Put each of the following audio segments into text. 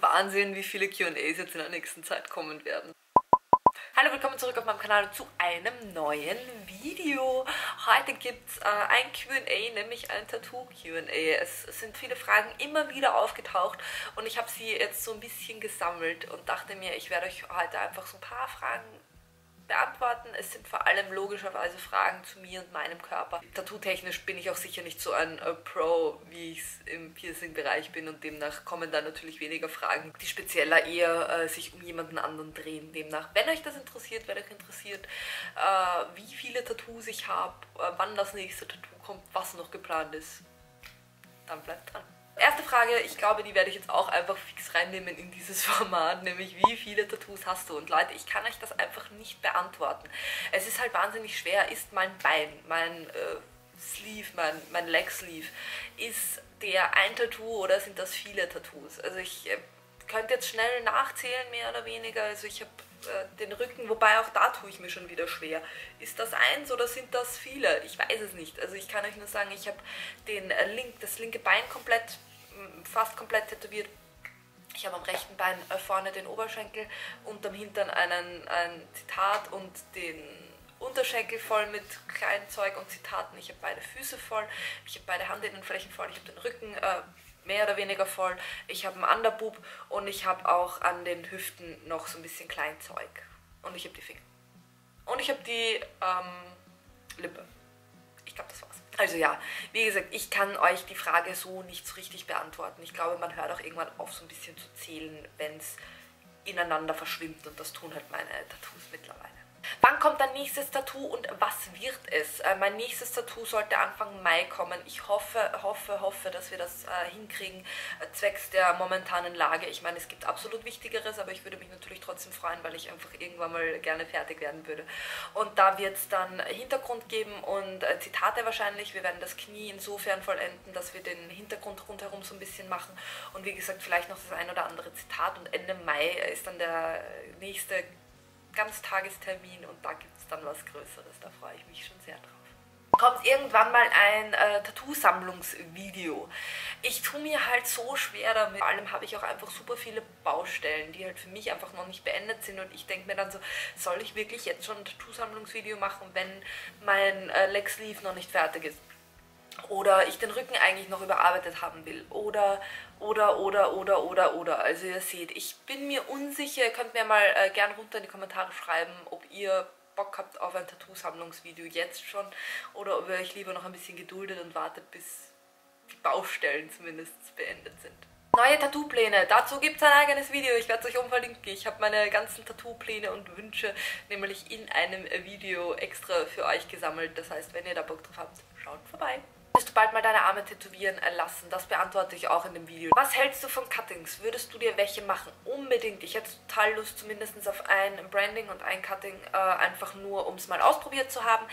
Wahnsinn, wie viele Q&As jetzt in der nächsten Zeit kommen werden. Hallo, willkommen zurück auf meinem Kanal zu einem neuen Video. Heute gibt es äh, ein Q&A, nämlich ein Tattoo-Q&A. Es sind viele Fragen immer wieder aufgetaucht und ich habe sie jetzt so ein bisschen gesammelt und dachte mir, ich werde euch heute einfach so ein paar Fragen beantworten. Es sind vor allem logischerweise Fragen zu mir und meinem Körper. Tattoo-technisch bin ich auch sicher nicht so ein äh, Pro, wie ich es im Piercing-Bereich bin und demnach kommen da natürlich weniger Fragen, die spezieller eher äh, sich um jemanden anderen drehen. Demnach, wenn euch das interessiert, wenn euch interessiert, äh, wie viele Tattoos ich habe, äh, wann das nächste Tattoo kommt, was noch geplant ist, dann bleibt dran. Erste Frage, ich glaube, die werde ich jetzt auch einfach fix reinnehmen in dieses Format, nämlich wie viele Tattoos hast du? Und Leute, ich kann euch das einfach nicht beantworten. Es ist halt wahnsinnig schwer. Ist mein Bein, mein äh, Sleeve, mein, mein Leg Sleeve, ist der ein Tattoo oder sind das viele Tattoos? Also ich äh, könnte jetzt schnell nachzählen, mehr oder weniger. Also ich habe äh, den Rücken, wobei auch da tue ich mir schon wieder schwer. Ist das eins oder sind das viele? Ich weiß es nicht. Also ich kann euch nur sagen, ich habe den äh, link, das linke Bein komplett fast komplett tätowiert. Ich habe am rechten Bein äh, vorne den Oberschenkel, unterm Hintern einen, ein Zitat und den Unterschenkel voll mit kleinen Zeug und Zitaten. Ich habe beide Füße voll, ich habe beide Handinnenflächen voll, ich habe den Rücken äh, mehr oder weniger voll, ich habe einen Underboob und ich habe auch an den Hüften noch so ein bisschen Kleinzeug. Und ich habe die Finger. Und ich habe die ähm, Lippe. Ich glaube, das war's. Also ja, wie gesagt, ich kann euch die Frage so nicht so richtig beantworten. Ich glaube, man hört auch irgendwann auf, so ein bisschen zu zählen, wenn es ineinander verschwimmt und das tun halt meine Tattoos mittlerweile. Wann kommt dein nächstes Tattoo und was wird es? Äh, mein nächstes Tattoo sollte Anfang Mai kommen. Ich hoffe, hoffe, hoffe, dass wir das äh, hinkriegen, äh, zwecks der momentanen Lage. Ich meine, es gibt absolut Wichtigeres, aber ich würde mich natürlich trotzdem freuen, weil ich einfach irgendwann mal gerne fertig werden würde. Und da wird es dann Hintergrund geben und äh, Zitate wahrscheinlich. Wir werden das Knie insofern vollenden, dass wir den Hintergrund rundherum so ein bisschen machen. Und wie gesagt, vielleicht noch das ein oder andere Zitat. Und Ende Mai ist dann der nächste Ganztagestermin und da gibt es dann was Größeres. Da freue ich mich schon sehr drauf kommt irgendwann mal ein äh, Tattoo-Sammlungsvideo. Ich tue mir halt so schwer damit. Vor allem habe ich auch einfach super viele Baustellen, die halt für mich einfach noch nicht beendet sind und ich denke mir dann so, soll ich wirklich jetzt schon ein Tattoo-Sammlungsvideo machen, wenn mein äh, Leg Sleeve noch nicht fertig ist? Oder ich den Rücken eigentlich noch überarbeitet haben will oder oder oder oder oder oder also ihr seht ich bin mir unsicher ihr könnt mir mal äh, gern runter in die Kommentare schreiben ob ihr Bock habt auf ein Tattoo-Sammlungsvideo jetzt schon oder ob ihr euch lieber noch ein bisschen geduldet und wartet bis die Baustellen zumindest beendet sind. Neue Tattoo-Pläne. Dazu gibt es ein eigenes Video. Ich werde es euch oben verlinken. Ich habe meine ganzen Tattoo-Pläne und Wünsche nämlich in einem Video extra für euch gesammelt. Das heißt, wenn ihr da Bock drauf habt, schaut vorbei. Du bald mal deine Arme tätowieren lassen? Das beantworte ich auch in dem Video. Was hältst du von Cuttings? Würdest du dir welche machen? Unbedingt. Ich hätte total Lust zumindest auf ein Branding und ein Cutting, äh, einfach nur, um es mal ausprobiert zu haben.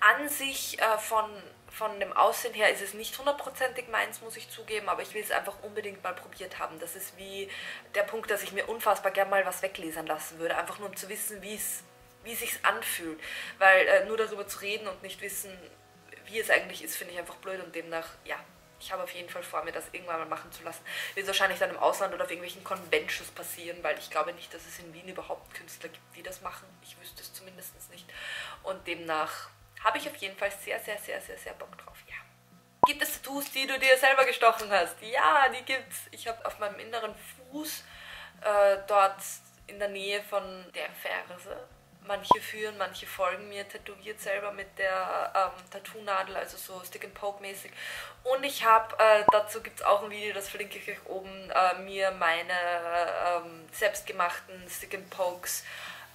An sich äh, von von dem Aussehen her ist es nicht hundertprozentig meins, muss ich zugeben, aber ich will es einfach unbedingt mal probiert haben. Das ist wie der Punkt, dass ich mir unfassbar gerne mal was weglesern lassen würde, einfach nur um zu wissen, wie es sich anfühlt, weil äh, nur darüber zu reden und nicht wissen, wie es eigentlich ist, finde ich einfach blöd und demnach, ja, ich habe auf jeden Fall vor, mir das irgendwann mal machen zu lassen. Wird wahrscheinlich dann im Ausland oder auf irgendwelchen Conventions passieren, weil ich glaube nicht, dass es in Wien überhaupt Künstler gibt, die das machen. Ich wüsste es zumindest nicht. Und demnach habe ich auf jeden Fall sehr, sehr, sehr, sehr, sehr Bock drauf, ja. Gibt es Tattoos, die du dir selber gestochen hast? Ja, die gibt's. Ich habe auf meinem inneren Fuß äh, dort in der Nähe von der Ferse manche führen, manche folgen mir tätowiert selber mit der ähm, Tattoo-Nadel, also so Stick and Poke mäßig. Und ich habe, äh, dazu gibt es auch ein Video, das verlinke ich euch oben, äh, mir meine ähm, selbstgemachten Stick and Pokes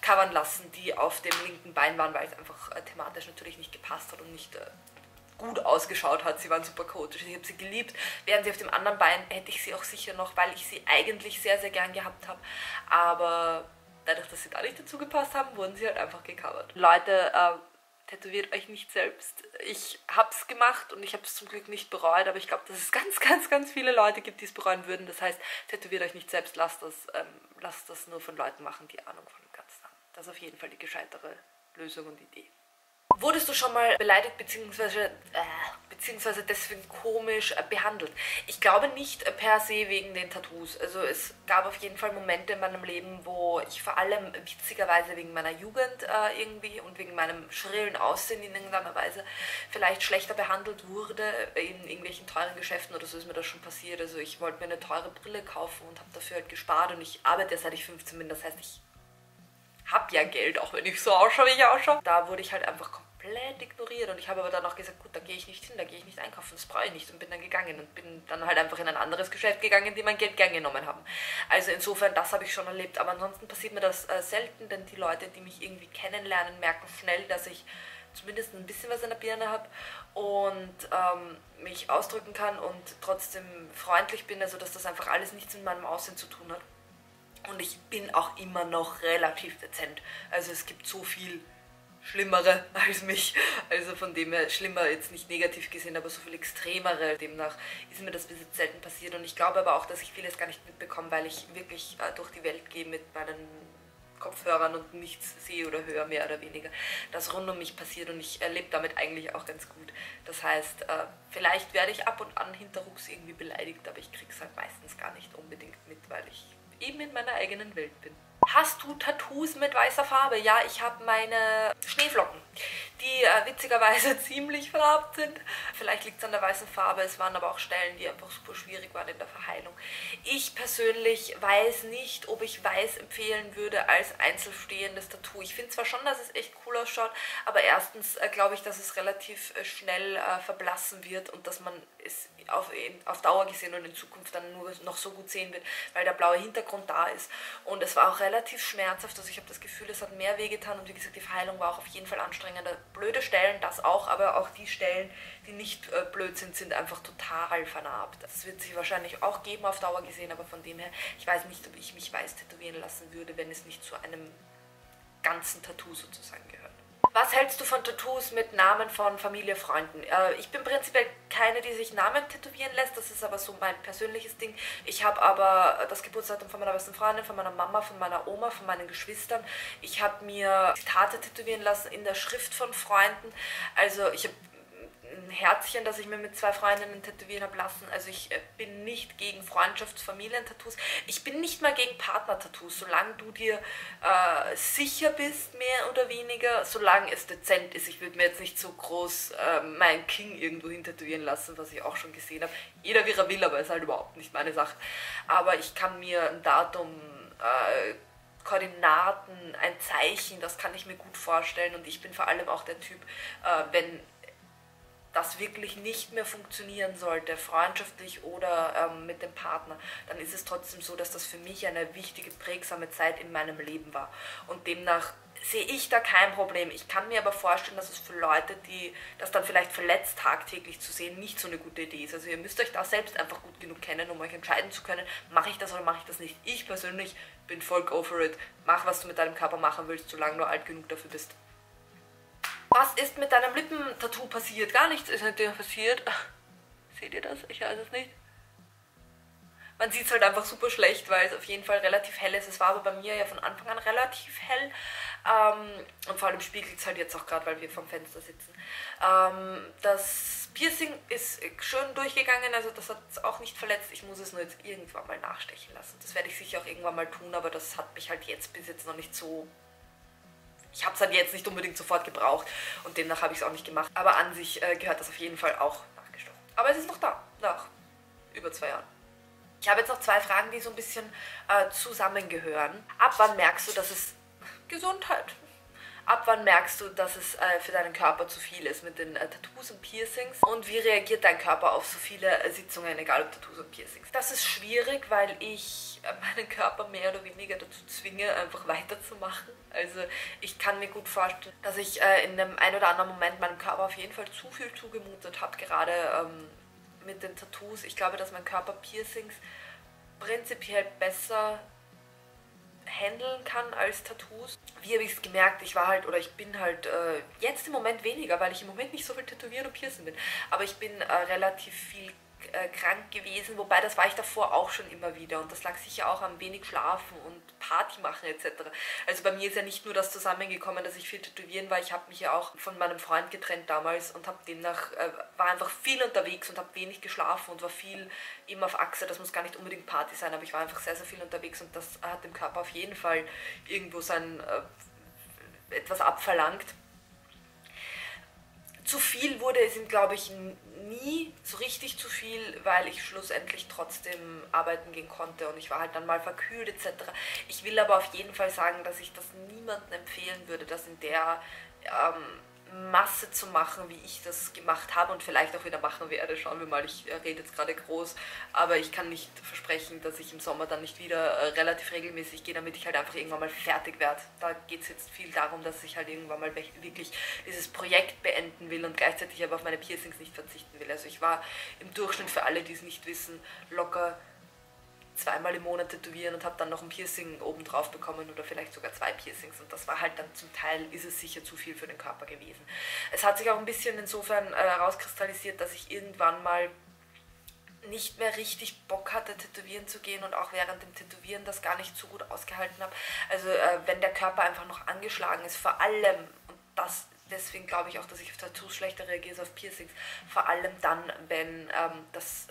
covern lassen, die auf dem linken Bein waren, weil es einfach äh, thematisch natürlich nicht gepasst hat und nicht äh, gut ausgeschaut hat. Sie waren super chaotisch. Ich habe sie geliebt. Wären sie auf dem anderen Bein, hätte ich sie auch sicher noch, weil ich sie eigentlich sehr, sehr gern gehabt habe. Aber dadurch, dass sie da nicht dazu gepasst haben, wurden sie halt einfach gecovert. Leute, äh, tätowiert euch nicht selbst. Ich hab's gemacht und ich habe es zum Glück nicht bereut, aber ich glaube, dass es ganz, ganz, ganz viele Leute gibt, die es bereuen würden. Das heißt, tätowiert euch nicht selbst, lasst das, ähm, lasst das nur von Leuten machen, die Ahnung von dem Ganzen haben. Das ist auf jeden Fall die gescheitere Lösung und Idee. Wurdest du schon mal beleidigt bzw. Äh, beziehungsweise deswegen komisch äh, behandelt. Ich glaube nicht äh, per se wegen den Tattoos. Also es gab auf jeden Fall Momente in meinem Leben, wo ich vor allem witzigerweise wegen meiner Jugend äh, irgendwie und wegen meinem schrillen Aussehen in irgendeiner Weise vielleicht schlechter behandelt wurde. In irgendwelchen teuren Geschäften oder so ist mir das schon passiert. Also ich wollte mir eine teure Brille kaufen und habe dafür halt gespart und ich arbeite seit ich 15 bin. Das heißt, ich habe ja Geld, auch wenn ich so ausschaue, wie ich ausschaue. Da wurde ich halt einfach komplett komplett ignoriert. Und ich habe aber dann auch gesagt, gut, da gehe ich nicht hin, da gehe ich nicht einkaufen, das brauche ich nicht. Und bin dann gegangen und bin dann halt einfach in ein anderes Geschäft gegangen, die mein Geld gern genommen haben. Also insofern, das habe ich schon erlebt. Aber ansonsten passiert mir das äh, selten, denn die Leute, die mich irgendwie kennenlernen, merken schnell, dass ich zumindest ein bisschen was in der Birne habe und ähm, mich ausdrücken kann und trotzdem freundlich bin, also dass das einfach alles nichts mit meinem Aussehen zu tun hat. Und ich bin auch immer noch relativ dezent. Also es gibt so viel Schlimmere als mich. Also von dem her, schlimmer jetzt nicht negativ gesehen, aber so viel extremere. Demnach ist mir das bis jetzt selten passiert. Und ich glaube aber auch, dass ich vieles gar nicht mitbekomme, weil ich wirklich äh, durch die Welt gehe mit meinen Kopfhörern und nichts sehe oder höre, mehr oder weniger, das rund um mich passiert und ich erlebe damit eigentlich auch ganz gut. Das heißt, äh, vielleicht werde ich ab und an hinterrucks irgendwie beleidigt, aber ich kriege es halt meistens gar nicht unbedingt mit, weil ich eben in meiner eigenen Welt bin. Hast du Tattoos mit weißer Farbe? Ja, ich habe meine Schneeflocken, die äh, witzigerweise ziemlich verarbt sind. Vielleicht liegt es an der weißen Farbe, es waren aber auch Stellen, die einfach super schwierig waren in der Verheilung. Ich persönlich weiß nicht, ob ich weiß empfehlen würde als einzelstehendes Tattoo. Ich finde zwar schon, dass es echt cool ausschaut, aber erstens äh, glaube ich, dass es relativ äh, schnell äh, verblassen wird und dass man es auf, auf Dauer gesehen und in Zukunft dann nur noch so gut sehen wird, weil der blaue Hintergrund da ist. Und es war auch relativ schmerzhaft, also ich habe das Gefühl, es hat mehr wehgetan und wie gesagt, die Verheilung war auch auf jeden Fall anstrengender. Blöde Stellen, das auch, aber auch die Stellen, die nicht äh, blöd sind, sind einfach total vernarbt. Das wird sich wahrscheinlich auch geben auf Dauer gesehen, aber von dem her, ich weiß nicht, ob ich mich weiß tätowieren lassen würde, wenn es nicht zu einem ganzen Tattoo sozusagen gehört. Was hältst du von Tattoos mit Namen von Familie, Freunden? Äh, ich bin prinzipiell keine, die sich Namen tätowieren lässt. Das ist aber so mein persönliches Ding. Ich habe aber das Geburtsdatum von meiner besten Freundin, von meiner Mama, von meiner Oma, von meinen Geschwistern. Ich habe mir Zitate tätowieren lassen in der Schrift von Freunden. Also ich habe Herzchen, das ich mir mit zwei Freundinnen tätowieren habe lassen. Also ich äh, bin nicht gegen Freundschafts-Familien-Tattoos. Ich bin nicht mal gegen Partner-Tattoos, solange du dir äh, sicher bist, mehr oder weniger, solange es dezent ist. Ich würde mir jetzt nicht so groß äh, mein King irgendwo hin tätowieren lassen, was ich auch schon gesehen habe. Jeder wie er will, aber ist halt überhaupt nicht meine Sache. Aber ich kann mir ein Datum... Äh, Koordinaten, ein Zeichen, das kann ich mir gut vorstellen und ich bin vor allem auch der Typ, äh, wenn das wirklich nicht mehr funktionieren sollte, freundschaftlich oder ähm, mit dem Partner, dann ist es trotzdem so, dass das für mich eine wichtige, prägsame Zeit in meinem Leben war. Und demnach sehe ich da kein Problem. Ich kann mir aber vorstellen, dass es für Leute, die das dann vielleicht verletzt tagtäglich zu sehen, nicht so eine gute Idee ist. Also ihr müsst euch da selbst einfach gut genug kennen, um euch entscheiden zu können, mache ich das oder mache ich das nicht. Ich persönlich bin voll go for it. Mach, was du mit deinem Körper machen willst, solange du alt genug dafür bist. Was ist mit deinem Lippentattoo passiert? Gar nichts ist mit dir passiert. Seht ihr das? Ich weiß es nicht. Man sieht es halt einfach super schlecht, weil es auf jeden Fall relativ hell ist. Es war aber bei mir ja von Anfang an relativ hell. Ähm, und vor allem spiegelt es halt jetzt auch gerade, weil wir vom Fenster sitzen. Ähm, das Piercing ist schön durchgegangen, also das hat es auch nicht verletzt. Ich muss es nur jetzt irgendwann mal nachstechen lassen. Das werde ich sicher auch irgendwann mal tun, aber das hat mich halt jetzt bis jetzt noch nicht so ich habe es halt jetzt nicht unbedingt sofort gebraucht und demnach habe ich es auch nicht gemacht. Aber an sich äh, gehört das auf jeden Fall auch nachgestochen. Aber es ist noch da, nach über zwei Jahren. Ich habe jetzt noch zwei Fragen, die so ein bisschen äh, zusammengehören. Ab wann merkst du, dass es Gesundheit Ab wann merkst du, dass es äh, für deinen Körper zu viel ist mit den äh, Tattoos und Piercings? Und wie reagiert dein Körper auf so viele äh, Sitzungen, egal ob Tattoos und Piercings? Das ist schwierig, weil ich äh, meinen Körper mehr oder weniger dazu zwinge, einfach weiterzumachen. Also ich kann mir gut vorstellen, dass ich äh, in einem ein oder anderen Moment meinem Körper auf jeden Fall zu viel zugemutet habe, gerade ähm, mit den Tattoos. Ich glaube, dass mein Körper Piercings prinzipiell besser handeln kann als Tattoos. Wie habe ich es gemerkt? Ich war halt, oder ich bin halt äh, jetzt im Moment weniger, weil ich im Moment nicht so viel tätowieren und piercen bin. Aber ich bin äh, relativ viel äh, krank gewesen, wobei das war ich davor auch schon immer wieder und das lag sicher auch am wenig Schlafen und Party machen etc. Also bei mir ist ja nicht nur das zusammengekommen, dass ich viel tätowieren war, ich habe mich ja auch von meinem Freund getrennt damals und habe demnach, äh, war einfach viel unterwegs und habe wenig geschlafen und war viel eben auf Achse, das muss gar nicht unbedingt Party sein, aber ich war einfach sehr, sehr viel unterwegs und das hat dem Körper auf jeden Fall irgendwo sein äh, etwas abverlangt zu viel wurde es glaube ich, nie so richtig zu viel, weil ich schlussendlich trotzdem arbeiten gehen konnte und ich war halt dann mal verkühlt etc. Ich will aber auf jeden Fall sagen, dass ich das niemandem empfehlen würde, dass in der ähm, Masse zu machen, wie ich das gemacht habe und vielleicht auch wieder machen werde. Schauen wir mal, ich äh, rede jetzt gerade groß, aber ich kann nicht versprechen, dass ich im Sommer dann nicht wieder äh, relativ regelmäßig gehe, damit ich halt einfach irgendwann mal fertig werde. Da geht es jetzt viel darum, dass ich halt irgendwann mal wirklich dieses Projekt beenden will und gleichzeitig aber auf meine Piercings nicht verzichten will. Also ich war im Durchschnitt für alle, die es nicht wissen, locker zweimal im Monat tätowieren und habe dann noch ein Piercing oben drauf bekommen oder vielleicht sogar zwei Piercings und das war halt dann zum Teil, ist es sicher zu viel für den Körper gewesen. Es hat sich auch ein bisschen insofern äh, herauskristallisiert, dass ich irgendwann mal nicht mehr richtig Bock hatte, tätowieren zu gehen und auch während dem Tätowieren das gar nicht so gut ausgehalten habe. Also äh, wenn der Körper einfach noch angeschlagen ist, vor allem, und das deswegen glaube ich auch, dass ich auf Tattoos schlechter reagiere als auf Piercings, vor allem dann, wenn ähm, das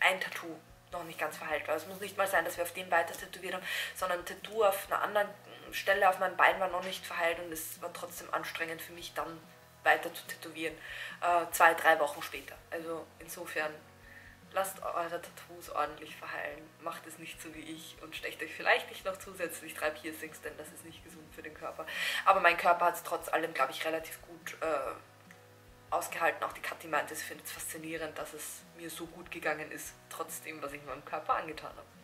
ein Tattoo noch nicht ganz verheilt war. Es muss nicht mal sein, dass wir auf den weiter tätowiert haben, sondern ein Tattoo auf einer anderen Stelle auf meinem Bein war noch nicht verheilt und es war trotzdem anstrengend für mich dann weiter zu tätowieren. Äh, zwei, drei Wochen später. Also insofern lasst eure Tattoos ordentlich verheilen. Macht es nicht so wie ich und stecht euch vielleicht nicht noch zusätzlich drei Piercings, denn das ist nicht gesund für den Körper. Aber mein Körper hat es trotz allem, glaube ich, relativ gut äh, ausgehalten. Auch die Kathi meinte, sie findet es faszinierend, dass es mir so gut gegangen ist, trotzdem, was ich meinem Körper angetan habe.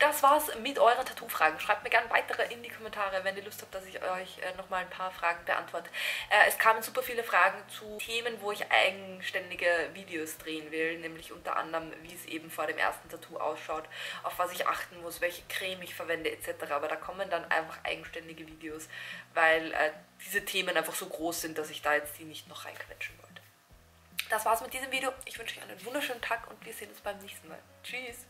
Das war's mit euren Tattoo-Fragen. Schreibt mir gerne weitere in die Kommentare, wenn ihr Lust habt, dass ich euch äh, nochmal ein paar Fragen beantworte. Äh, es kamen super viele Fragen zu Themen, wo ich eigenständige Videos drehen will, nämlich unter anderem, wie es eben vor dem ersten Tattoo ausschaut, auf was ich achten muss, welche Creme ich verwende etc. Aber da kommen dann einfach eigenständige Videos, weil äh, diese Themen einfach so groß sind, dass ich da jetzt die nicht noch reinquetschen wollte. Das war's mit diesem Video. Ich wünsche euch einen wunderschönen Tag und wir sehen uns beim nächsten Mal. Tschüss!